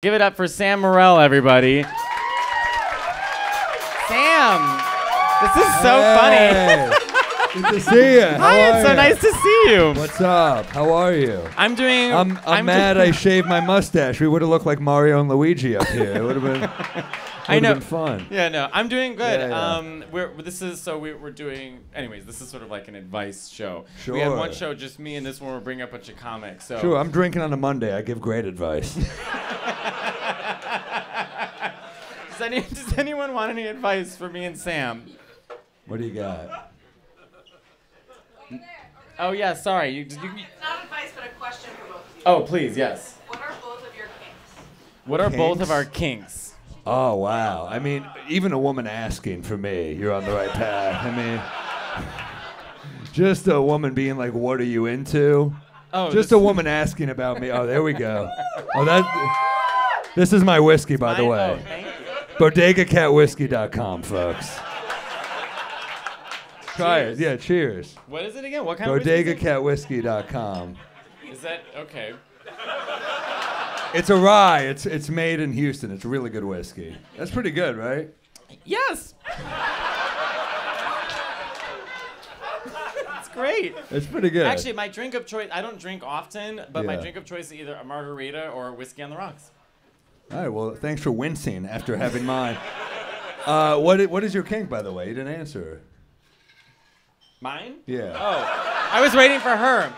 Give it up for Sam Morril, everybody. Sam, this is so funny. Good to see you. How Hi, it's so ya? nice to see you. What's up? How are you? I'm doing. I'm, I'm, mad doing- I shaved my mustache. We would have looked like Mario and Luigi up here. It would have been, I know. been fun. Yeah, no, I'm doing good. Yeah, yeah. Um, we're this is so we, we're doing. Anyways, this is sort of like an advice show. Sure. We had one show just me, and this one we're bringing up a bunch of comics. So Sure, I'm drinking on a Monday. I give great advice. does, any, does anyone want any advice for me and Sam? what do you got? Oh yeah, sorry. You, you, Not advice, but a question for both of you. oh please, yes. What are both of your kinks? What are both of our kinks? Oh, wow. I mean, even a woman asking for me, you're on the right path. I mean, just a woman being like, what are you into? Oh, Just a woman asking about me. Oh, there we go. Oh, that. This is my whiskey, by the Mine- way. BodegaCatWhiskey.com, folks. Try Cheers. it. Yeah, cheers. What is it again? What kind of whiskey is? BodegaCatWhiskey.com. Is that okay? It's a rye. It's it's made in Houston. It's really good whiskey. That's pretty good, right? Yes. It's great. It's pretty good. Actually, my drink of choice, I don't drink often, but my Yeah. drink of choice is either a margarita or whiskey on the rocks. All right. Well, thanks for wincing after having mine. Uh, what what is your kink, by the way? You didn't answer. Mine? Yeah. Oh, I was waiting for her.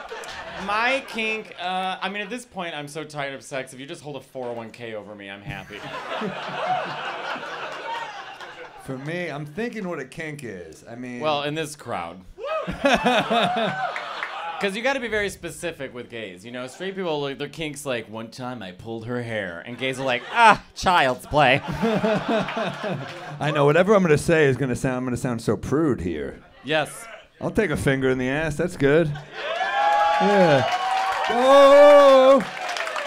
My kink, uh, I mean, at this point, I'm so tired of sex. If you just hold a 401k over me, I'm happy. For me, I'm thinking what a kink is. I mean, Well, in this crowd. Because you got to be very specific with gays. You know, straight people, like, their kinks like, one time I pulled her hair. And gays are like, ah, child's play. I know whatever I'm gonna say is gonna sound. I'm gonna sound so prude here. yes. I'll take a finger in the ass. That's good. Yeah. Oh,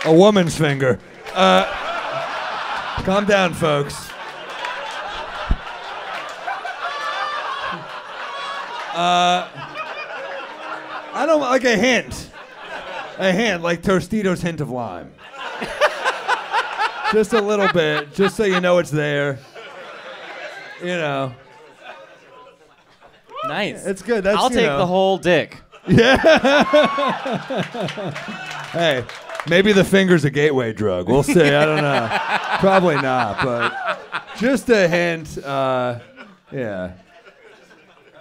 a woman's finger. Uh, calm down, folks. Uh, I don't like a hint. A hint, like Tostitos hint of lime. just a little bit, just so you know it's there. You know, Nice. it's good. That's I'll take know. the whole dick. Yeah. hey, maybe the finger's a gateway drug. We'll see. I don't know. Probably not, but just a hint. Uh, yeah.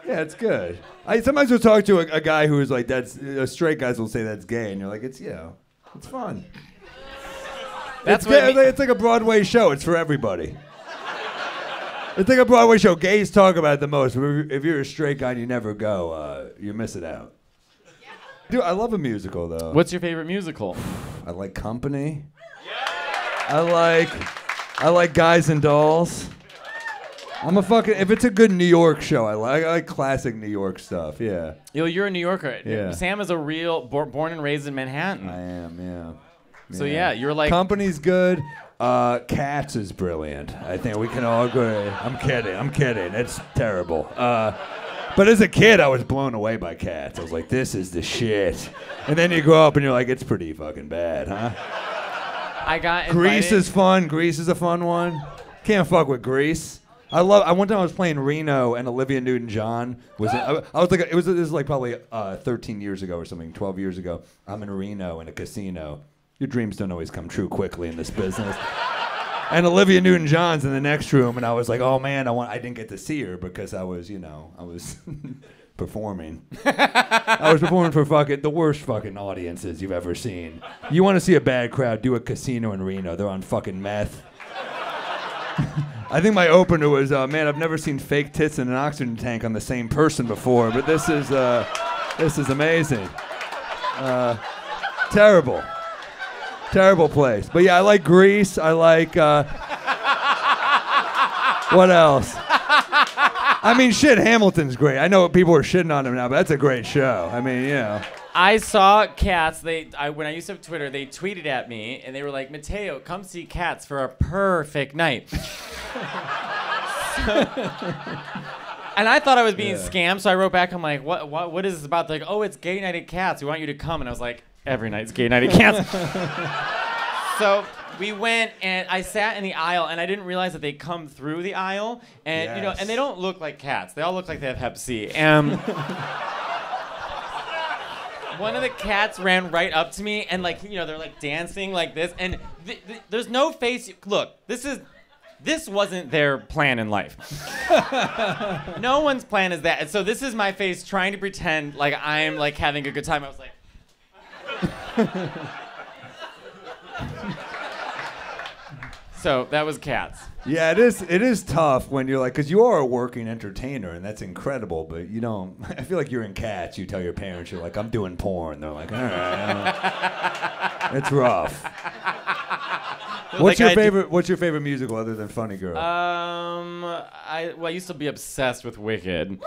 Yeah, it's good. I sometimes will talk to a, a guy who is like, "That's uh, straight guys will say that's gay," and you're like, "It's you know, it's fun. That's it's, what gay- it mean- it's like a Broadway show. It's for everybody." It's like a Broadway show. Gays talk about it the most. If if you're a straight guy and you never go, uh, you're missing out. Dude, I love a musical though. What's your favorite musical? I like Company. I like I like Guys and Dolls. I'm a fucking if it's a good New York show, I like I like classic New York stuff. Yeah. Yo, you're a New Yorker. Yeah. Sam is a real, bor- born and raised in Manhattan. I am, yeah. So yeah, you're like, Company's good. Uh, Cats is brilliant. I think we can all agree. I'm kidding. I'm kidding. It's terrible. Uh, but as a kid, I was blown away by Cats. I was like, this is the shit. And then you grow up and you're like, it's pretty fucking bad, huh? I got invited. Grease is fun. Grease is a fun one. Can't fuck with Grease. I love. I one time I was playing Reno and Olivia Newton-John was. I, I was like, it was. This is like probably uh, 13 years ago or something, 12 years ago. I'm in Reno in a casino. Your dreams don't always come true quickly in this business. and Olivia Newton-John's in the next room, and I was like, oh man, I want. I didn't get to see her because I was, you know, I was. performing. I was performing for fucking the worst fucking audiences you've ever seen. You want to see a bad crowd? Do a casino in Reno. They're on fucking meth. I think my opener was, uh, man, I've never seen fake tits in an oxygen tank on the same person before, but this is, uh, this is amazing. Uh, terrible, terrible place. But yeah, I like Grease. I like. Uh, what else? I mean, shit, Hamilton's great. I know people are shitting on him now, but that's a great show. I mean, you know. I saw Cats. They I, when I used to have Twitter, they tweeted at me and they were like, "Matteo, come see Cats for a perfect night." And I thought I was being Yeah. scammed, so I wrote back. I'm like, "What? What? What is this about?" They're like, "Oh, it's gay night at Cats. We want you to come." And I was like, "Every night's gay night at Cats." so we went and I sat in the aisle and I didn't realize that they come through the aisle and you know and they don't look like cats. They all look like they have Hep C. Um, one of the cats ran right up to me and like you know they're like dancing like this and th- th- there's no face. Look, this is. This wasn't their plan in life. no one's plan is that. And so this is my face trying to pretend like I'm like having a good time. I was like, so that was cats. Yeah, it is. It is tough when you're like, because you are a working entertainer, and that's incredible. But you don't. I feel like you're in Cats. You tell your parents, you're like, I'm doing porn. They're like, all right. it's rough. What's Like, your I favorite? What's your favorite musical other than Funny Girl? Um, I well, I used to be obsessed with Wicked.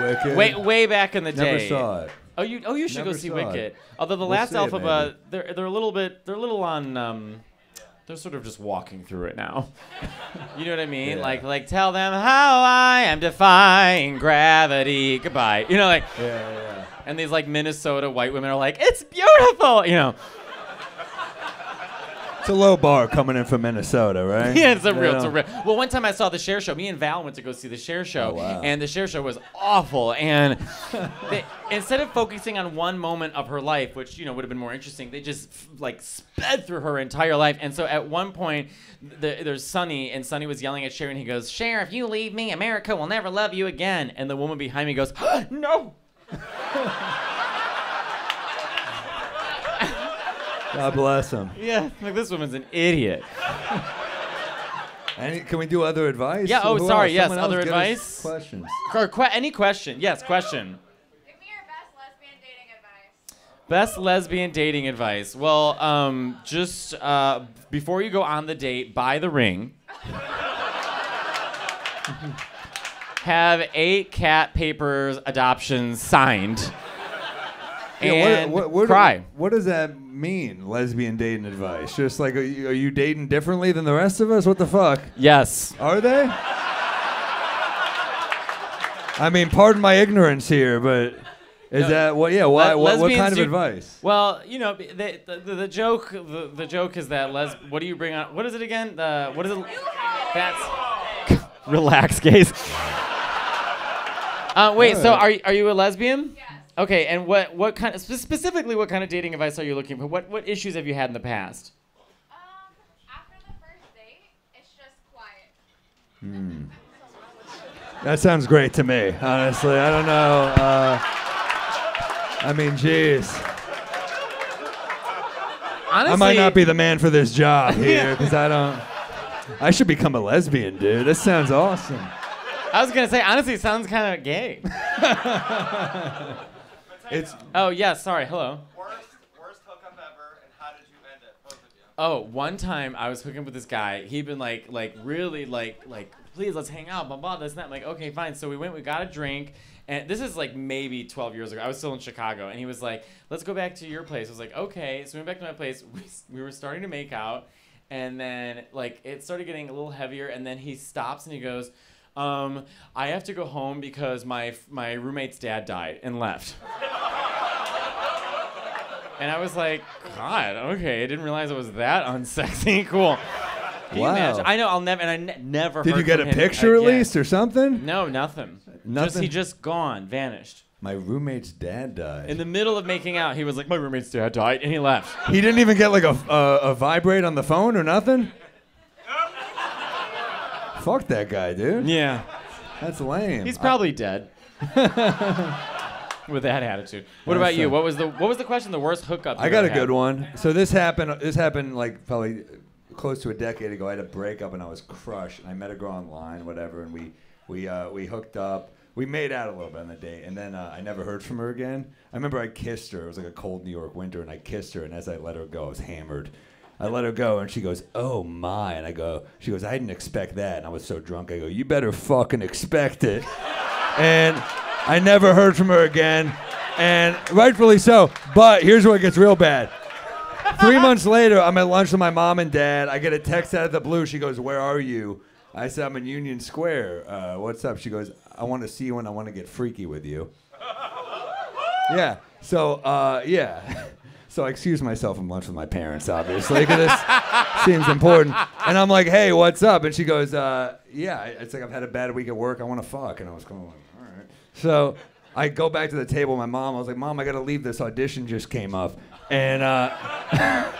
Wicked. Way way back in the Never day. Never saw it. Oh, you oh you should go see saw it. Wicked. Although the We'll last see it, alphabet, they're they're a little bit they're a little on um. They're sort of just walking through it now. you know what I mean? Yeah. Like, like tell them how I am defying gravity. Goodbye. You know, like, Yeah, yeah. and these like Minnesota white women are like, it's beautiful. You know, It's a low bar coming in from Minnesota, right? yeah, it's a real, it's a real. Well, one time I saw the Cher Show. Me and Val went to go see the Cher Show, Oh, wow. and the Cher Show was awful. And they, instead of focusing on one moment of her life, which you know would have been more interesting, they just like sped through her entire life. And so at one point, the, there's Sonny, and Sonny was yelling at Cher, and he goes, "Cher, if you leave me, America will never love you again." And the woman behind me goes, "No." God bless him. Yeah, like this woman's an idiot. Any, can we do other advice? Yeah, oh, Who sorry, else? yes, Someone else other give advice? Questions. Or que- any question? Yes, question. Give me your best lesbian dating advice. Best lesbian dating advice. Well, um, just uh, before you go on the date, buy the ring. Have eight cat papers adoptions signed. Yeah, what, what, what, cry. What does that mean? Lesbian dating advice? Just like, are you, are you dating differently than the rest of us? What the fuck? Yes. Are they? I mean, pardon my ignorance here, but is No, that what? Yeah, why? what, what kind of do- advice? Well, you know, the, the, the, the joke the, the joke is that les. What do you bring on? What is it again? The what is it? That's relax, gays. Uh, wait. So are are you a lesbian? Yes. Okay, and what what kind of specifically what kind of dating advice are you looking for? What what issues have you had in the past? Um, after the first date, it's just quiet. That sounds great to me. Honestly, I don't know. Uh, I mean, jeez, Honestly, I might not be the man for this job here because I don't. I should become a lesbian, dude. This sounds awesome. I was gonna say honestly, it sounds kind of gay. It's oh yes, sorry. Hello. Worst, worst hookup ever, and how did you end it, both of you? Oh, one time I was hooking up with this guy. He'd been like, like really, like, like, please let's hang out, blah blah. This and that. I'm like, okay, fine. So we went, we got a drink, and this is like maybe 12 years ago. I was still in Chicago, and he was like, let's go back to your place. I was like, okay. So we went back to my place. We, we were starting to make out, and then like it started getting a little heavier, and then he stops and he goes. Um, I have to go home because my my roommate's dad died and left. And I was like, God, okay, I didn't realize it was that unsexy. cool. Can Wow. imagine? I know I'll never, and I ne- never. Did you get a picture at again. least or something? No, nothing. Nothing. Just, he just gone, vanished. My roommate's dad died. In the middle of making out, he was like, "My roommate's dad died," and he left. he didn't even get like a, a, a vibrate on the phone or nothing? Fuck that guy, dude. Yeah, That's lame. he's probably dead. With that attitude. What about you? What was the What was the question? The worst hookup. I got a good one. So this happened. This happened like probably close to a decade ago. I had a breakup and I was crushed. And I met a girl online, whatever, and we we uh, we hooked up. We made out a little bit on the date, and then uh, I never heard from her again. I remember I kissed her. It was like a cold New York winter, and I kissed her. And as I let her go, I was hammered. I let her go, and she goes, "Oh my!" And I go, "She goes, I didn't expect that." And I was so drunk. I go, "You better fucking expect it." and I never heard from her again, and rightfully so. But here's where it gets real bad. Three months later, I'm at lunch with my mom and dad. I get a text out of the blue. She goes, "Where are you?" I said, "I'm in Union Square. Uh, what's up?" She goes, "I want to see you and I want to get freaky with you." Yeah. So uh, yeah. So I excuse myself from lunch with my parents, obviously, because this seems important. And I'm like, hey, what's up? And she goes, uh, yeah, it's like I've had a bad week at work. I want to fuck. And I was going, like. So I go back to the table. My mom, I was like, mom, I got to leave. This audition just came up. And uh,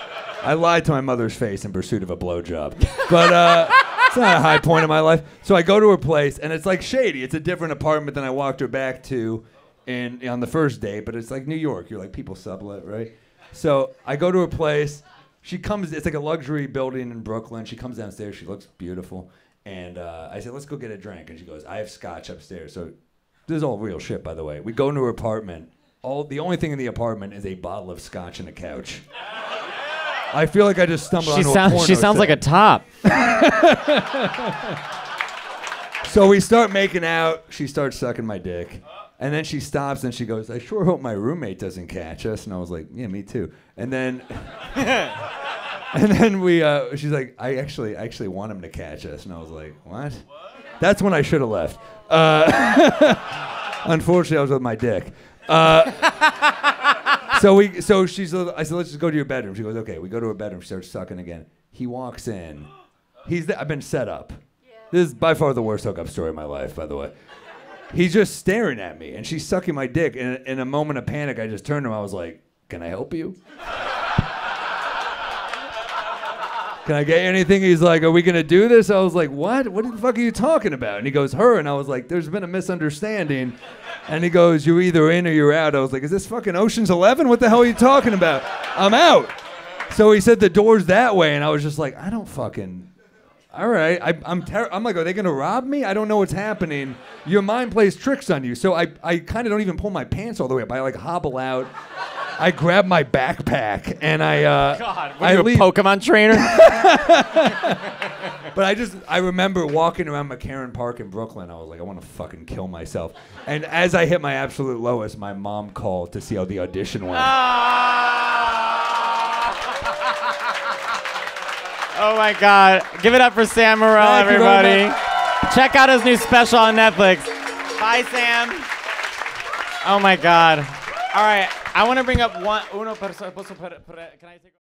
I lied to my mother's face in pursuit of a blowjob. But uh, it's not a high point in my life. So I go to her place, and it's like shady. It's a different apartment than I walked her back to in, on the first date, but it's like New York. You're like, people sublet, right? So I go to her place. She comes, it's like a luxury building in Brooklyn. She comes downstairs. She looks beautiful. And uh, I said, let's go get a drink. And she goes, I have scotch upstairs. So this is all real shit, by the way. We go into her apartment. All the only thing in the apartment is a bottle of scotch and a couch. I feel like I just stumbled She onto a sounds. porno She sounds like a top. So we start making out. She starts sucking my dick. And then she stops and she goes, I sure hope my roommate doesn't catch us. And I was like, yeah, me too. And then, and then we, uh, she's like, I actually, I actually want him to catch us. And I was like, what? That's when I should have left. Uh, unfortunately, I was with my dick. Uh, so we, so she's, I said, let's just go to your bedroom. She goes, okay. We go to her bedroom. She starts sucking again. He walks in. He's, th- I've been set up. This is by far the worst hookup story of my life, by the way. He's just staring at me, and she's sucking my dick. And in a moment of panic, I just turned to him. I was like, "Can I help you? Can I get you anything?" He's like, "Are we gonna do this?" I was like, "What? What the fuck are you talking about?" And he goes, "Her." And I was like, "There's been a misunderstanding." And he goes, "You're either in or you're out." I was like, "Is this fucking Ocean's Eleven? What the hell are you talking about? I'm out." So he said the door's that way, and I was just like, "I don't fucking." All right, I, I'm ter- I'm like, are they gonna rob me? I don't know what's happening. Your mind plays tricks on you, so I, I kind of don't even pull my pants all the way up. I like hobble out. I grab my backpack and I uh, God, I are you a. Pokemon trainer? But I just I remember walking around McCarren Park in Brooklyn. I was like, I want to fucking kill myself. And as I hit my absolute lowest, my mom called to see how the audition went. oh my God! Give it up for Sam Morril, Thank everybody. Check out his new special on Netflix. Bye, Sam. Oh my God! All right, I want to bring up one. Uno perso- posso per- per- Can I take?